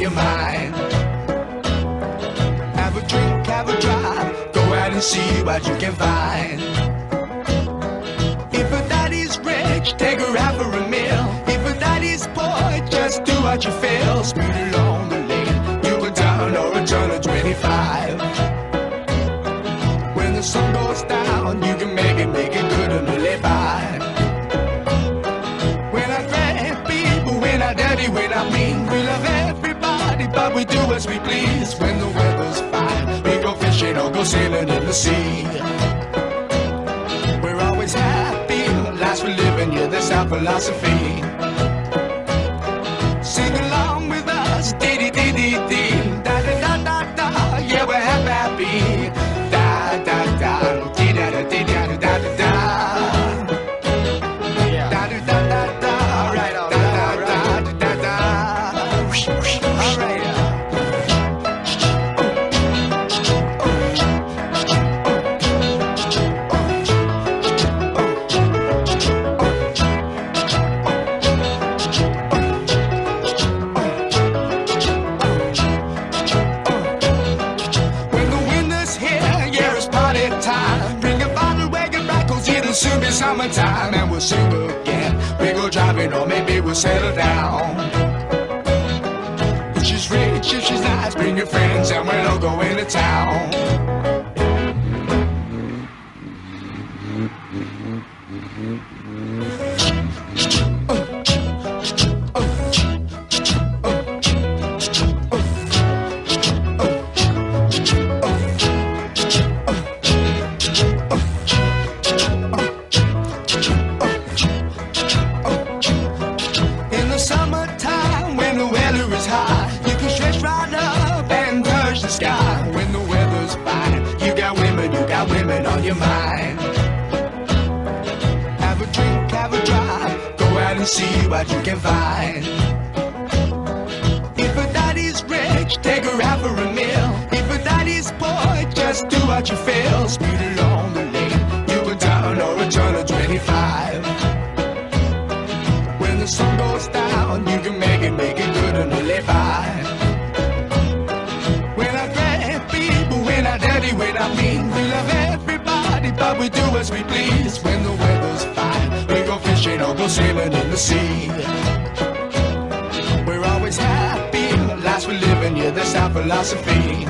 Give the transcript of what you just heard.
your mind. Have a drink, have a drive, go out and see what you can find. If a daddy's rich, take her out for a meal. If a daddy's poor, just do what you feel. Speed along the lane, you a down or a turn of 25. When the sun goes down, you can make it, make it good and live by. When I mean, we love everybody, but we do as we please. When the weather's fine, we go fishing or go sailing in the sea. We're always happy, lives we live in, yeah, that's our philosophy. Sing summertime. And we'll sing again. We go driving, or maybe we'll settle down. If she's rich, if she's nice, bring your friends, and we'll all go into town. Is high, you can stretch right up and touch the sky. When the weather's fine, you got women, you got women on your mind. Have a drink, have a drive, go out and see what you can find. If a daddy's rich, take her out for a meal. If a daddy's poor, just do what you feel. Speed along the lane, you go down or a turn of 25. When the sun goes down, you can make we love everybody, but we do as we please. When the weather's fine, we go fishing or go swimming in the sea. We're always happy, lives we live in, yeah, that's our philosophy.